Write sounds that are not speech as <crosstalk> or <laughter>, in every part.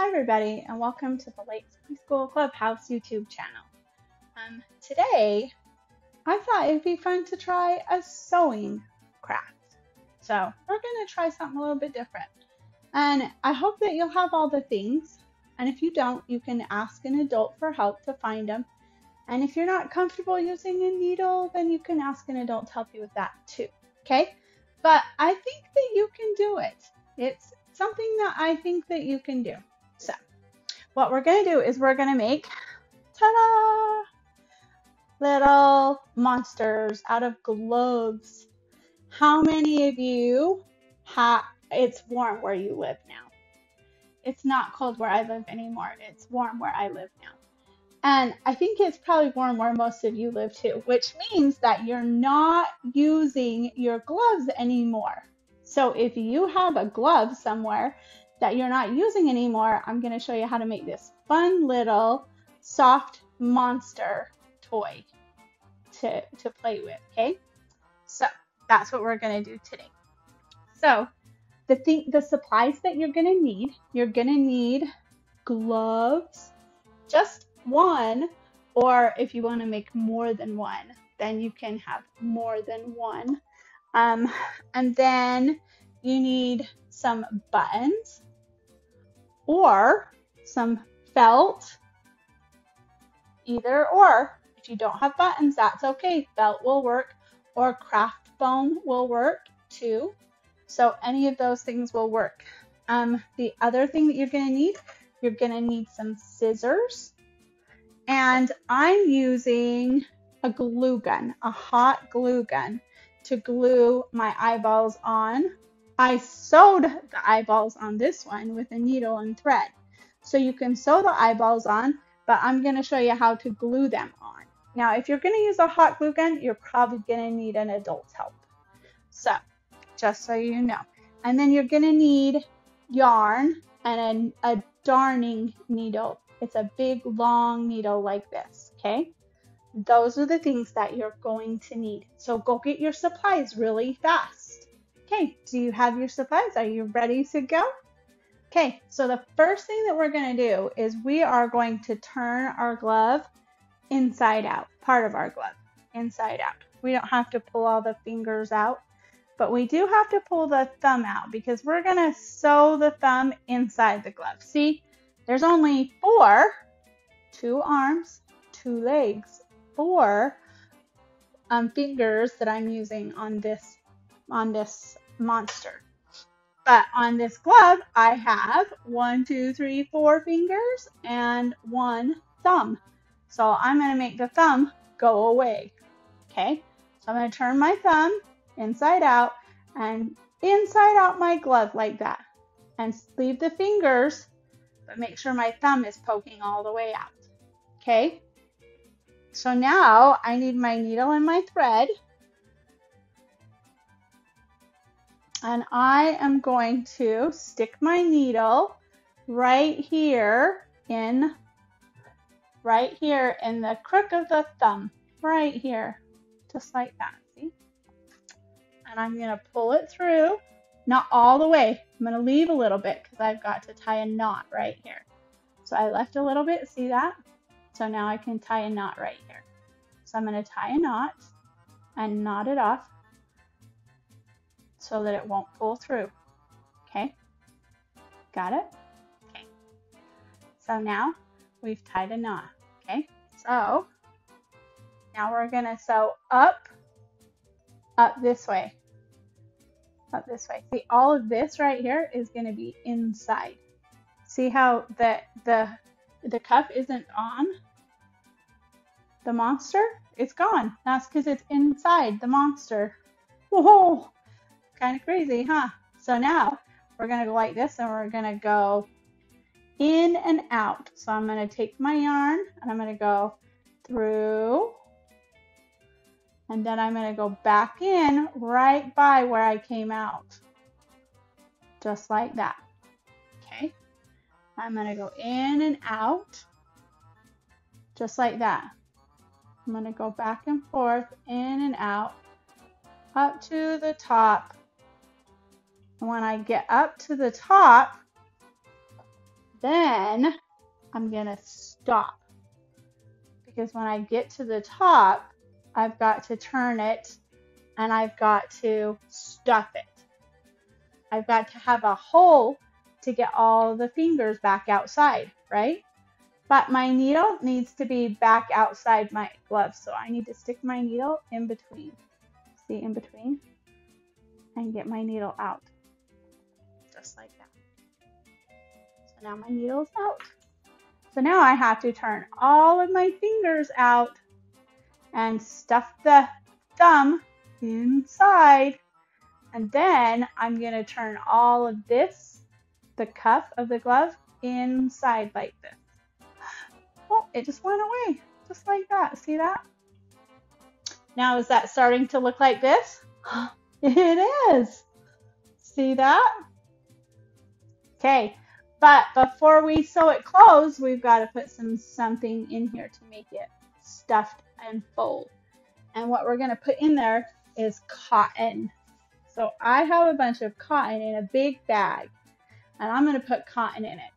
Hi everybody and welcome to the Lakes Preschool Clubhouse YouTube channel. Um, today I thought it'd be fun to try a sewing craft. So we're going to try something a little bit different. And I hope that you'll have all the things. And if you don't, you can ask an adult for help to find them. And if you're not comfortable using a needle, then you can ask an adult to help you with that too. Okay? But I think that you can do it. It's something that I think that you can do. What we're going to do is we're going to make, ta-da, little monsters out of gloves. How many of you have, it's warm where you live now. It's not cold where I live anymore. It's warm where I live now. And I think it's probably warm where most of you live too, which means that you're not using your gloves anymore. So if you have a glove somewhere that you're not using anymore, I'm going to show you how to make this fun little soft monster toy to, to play with, okay? So that's what we're going to do today. So the thing, the supplies that you're going to need, you're going to need gloves, just one, or if you want to make more than one, then you can have more than one. Um, and then you need some buttons or some felt, either or. If you don't have buttons, that's okay. Felt will work, or craft foam will work too. So any of those things will work. Um, the other thing that you're going to need, you're going to need some scissors. And I'm using a glue gun, a hot glue gun to glue my eyeballs on I sewed the eyeballs on this one with a needle and thread. So you can sew the eyeballs on, but I'm going to show you how to glue them on. Now, if you're going to use a hot glue gun, you're probably going to need an adult's help. So, just so you know. And then you're going to need yarn and a, a darning needle. It's a big, long needle like this, okay? Those are the things that you're going to need. So go get your supplies really fast. Okay, do you have your supplies? Are you ready to go? Okay, so the first thing that we're going to do is we are going to turn our glove inside out, part of our glove inside out. We don't have to pull all the fingers out, but we do have to pull the thumb out because we're going to sew the thumb inside the glove. See, there's only four, two arms, two legs, four um, fingers that I'm using on this on this monster. But on this glove, I have one, two, three, four fingers and one thumb. So I'm going to make the thumb go away. Okay, so I'm going to turn my thumb inside out and inside out my glove like that. And leave the fingers, but make sure my thumb is poking all the way out. Okay, so now I need my needle and my thread. And I am going to stick my needle right here in right here in the crook of the thumb right here just like that see? And I'm gonna pull it through not all the way. I'm gonna leave a little bit because I've got to tie a knot right here. So I left a little bit see that? So now I can tie a knot right here. So I'm gonna tie a knot and knot it off so that it won't pull through. Okay, got it? Okay, so now we've tied a knot. Okay, so now we're gonna sew up, up this way, up this way. See, all of this right here is gonna be inside. See how the, the, the cuff isn't on the monster? It's gone. That's because it's inside the monster. Whoa! Kind of crazy, huh? So now we're going to go like this and we're going to go in and out. So I'm going to take my yarn and I'm going to go through and then I'm going to go back in right by where I came out. Just like that. Okay. I'm going to go in and out just like that. I'm going to go back and forth, in and out, up to the top when I get up to the top, Then I'm going to stop because when I get to the top, I've got to turn it and I've got to stuff it. I've got to have a hole to get all the fingers back outside, right? But my needle needs to be back outside my glove, so I need to stick my needle in between. See, in between? And get my needle out. Just like that. So now my needle's out. So now I have to turn all of my fingers out and stuff the thumb inside. And then I'm going to turn all of this, the cuff of the glove, inside like this. Oh, it just went away, just like that. See that? Now, is that starting to look like this? <gasps> it is. See that? Okay, but before we sew it closed, we've got to put some something in here to make it stuffed and fold. And what we're going to put in there is cotton. So I have a bunch of cotton in a big bag, and I'm going to put cotton in it.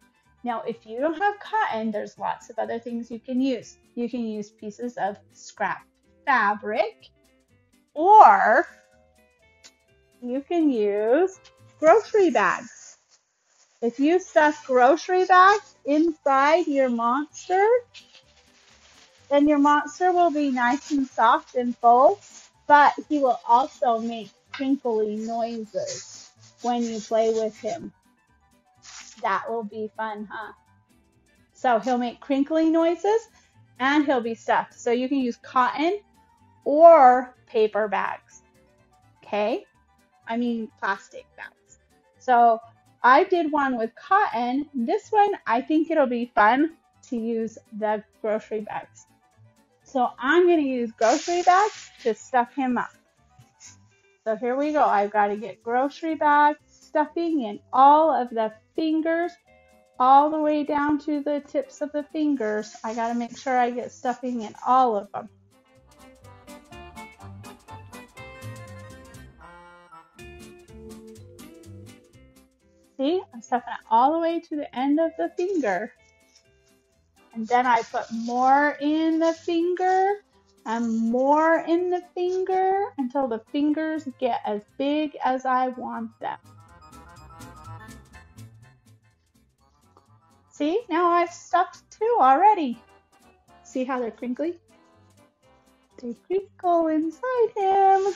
Now, if you don't have cotton, there's lots of other things you can use. You can use pieces of scrap fabric, or you can use grocery bags. If you stuff grocery bags inside your monster, then your monster will be nice and soft and full, but he will also make crinkly noises when you play with him. That will be fun, huh? So he'll make crinkly noises and he'll be stuffed. So you can use cotton or paper bags. Okay? I mean plastic bags. So I did one with cotton. This one, I think it'll be fun to use the grocery bags. So I'm going to use grocery bags to stuff him up. So here we go. I've got to get grocery bag stuffing in all of the fingers, all the way down to the tips of the fingers. I got to make sure I get stuffing in all of them. See, I'm stuffing it all the way to the end of the finger. And then I put more in the finger and more in the finger until the fingers get as big as I want them. See, now I've stuffed two already. See how they're crinkly? They crinkle inside him.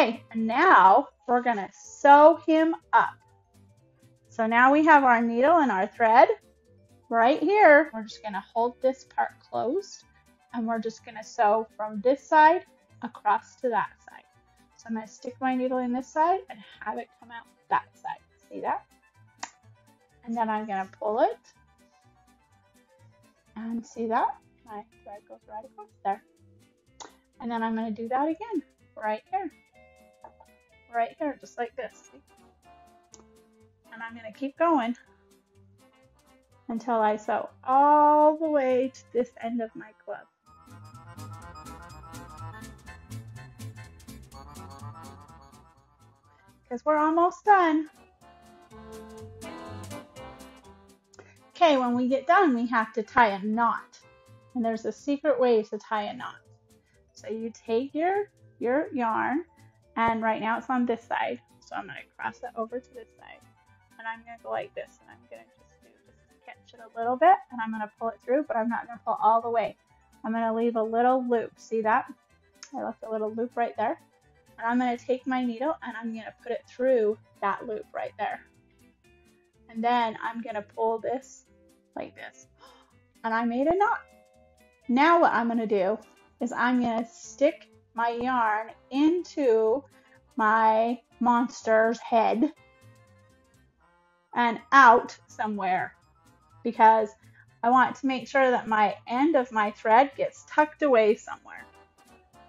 Okay, and now we're gonna sew him up. So now we have our needle and our thread right here. We're just gonna hold this part closed and we're just gonna sew from this side across to that side. So I'm gonna stick my needle in this side and have it come out that side. See that? And then I'm gonna pull it and see that? My thread goes right across there. And then I'm going to do that again, right here. Right here, just like this. And I'm going to keep going until I sew all the way to this end of my glove. Because we're almost done. Okay, when we get done, we have to tie a knot. And there's a secret way to tie a knot. So you take your, your yarn, and right now it's on this side. So I'm to cross it over to this side. And I'm to go like this, and I'm to just do, just catch it a little bit, and I'm to pull it through, but I'm not to pull all the way. I'm to leave a little loop. See that? I left a little loop right there. And I'm to take my needle and I'm to put it through that loop right there. And then I'm to pull this like this. And I made a knot. Now what I'm to do is I'm to stick my yarn into my monster's head and out somewhere because I want to make sure that my end of my thread gets tucked away somewhere.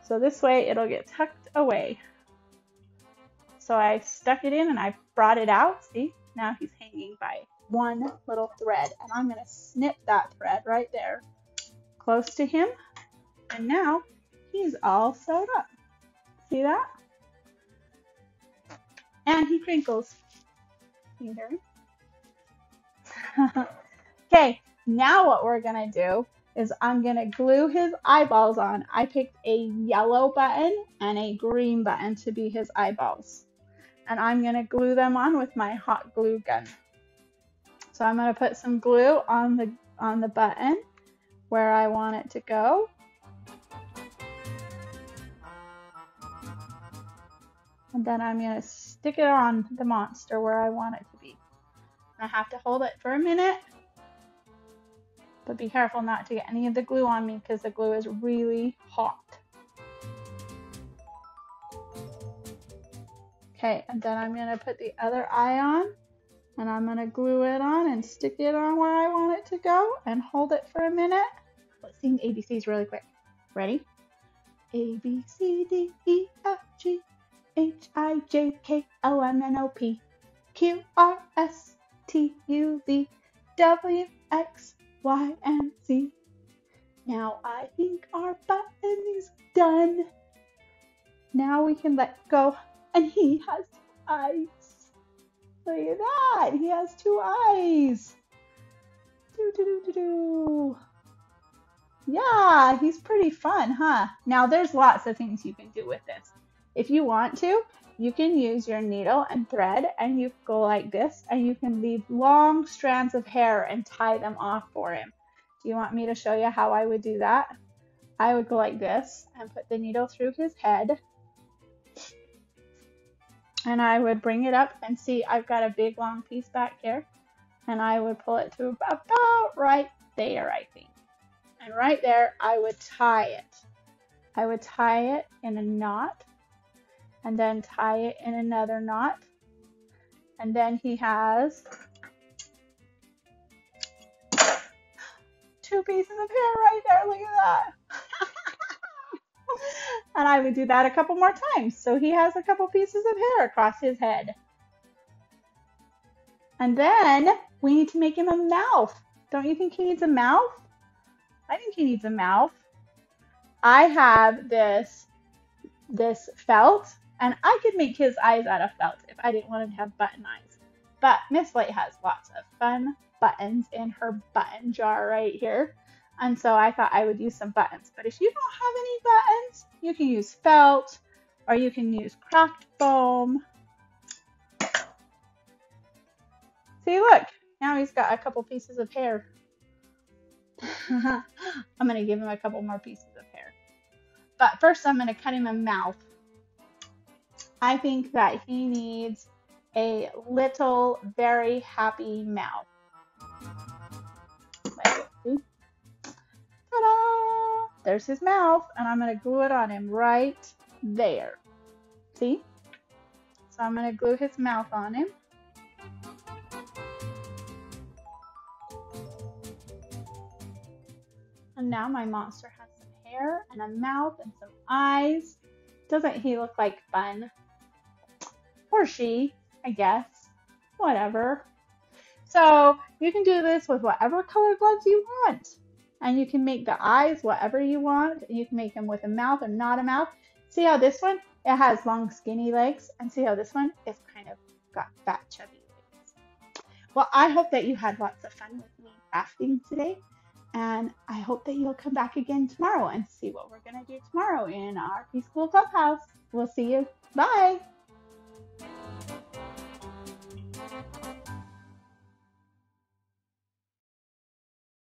So this way it'll get tucked away. So I stuck it in and I brought it out. See, now he's hanging by one little thread and I'm going to snip that thread right there close to him. And now he's all sewed up. See that? And he crinkles. <laughs> Okay, now what we're gonna do is I'm gonna glue his eyeballs on. I picked a yellow button and a green button to be his eyeballs. And I'm gonna glue them on with my hot glue gun. So I'm gonna put some glue on the on the button where I want it to go. And then I'm gonna stick it on the monster where I want it to be. I have to hold it for a minute. But be careful not to get any of the glue on me because the glue is really hot. Okay, and then I'm going to put the other eye on and I'm going to glue it on and stick it on where I want it to go and hold it for a minute. Let's sing ABCs really quick. Ready? A, B, C, D, E, F, G, H, I, J, K, L, M, N, O, P, Q, R, S, T U V W X Y and Z. Now I think our button is done. Now we can let go. And he has two eyes. Look at that. He has two eyes. Do, do, do, do, do. Yeah, he's pretty fun, huh? Now there's lots of things you can do with this. If you want to, you can use your needle and thread and you go like this and you can leave long strands of hair and tie them off for him. Do you want me to show you how I would do that? I would go like this and put the needle through his head. And I would bring it up and see I've got a big long piece back here. And I would pull it to about right there, I think. And right there, I would tie it. I would tie it in a knot and then tie it in another knot. And then he has two pieces of hair right there. Look at that. <laughs> and I would do that a couple more times. So he has a couple pieces of hair across his head. And then we need to make him a mouth. Don't you think he needs a mouth? I think he needs a mouth. I have this this felt and I could make his eyes out of felt if I didn't want him to have button eyes. But Miss Light has lots of fun buttons in her button jar right here. And so I thought I would use some buttons. But if you don't have any buttons, you can use felt or you can use craft foam. See, look, now he's got a couple pieces of hair. <laughs> I'm going to give him a couple more pieces of hair. But first, I'm going to cut him a mouth. I think that he needs a little, very happy mouth. Ta-da! There's his mouth, and I'm going to glue it on him right there. See? So I'm going to glue his mouth on him. And now my monster has some hair and a mouth and some eyes. Doesn't he look like fun? Or she, I guess. Whatever. So you can do this with whatever color gloves you want. And you can make the eyes whatever you want. You can make them with a mouth or not a mouth. See how this one, it has long skinny legs. And see how this one is kind of got fat chubby legs. Well, I hope that you had lots of fun with me crafting today. And I hope that you'll come back again tomorrow and see what we're going to do tomorrow in our preschool clubhouse. We'll see you. Bye.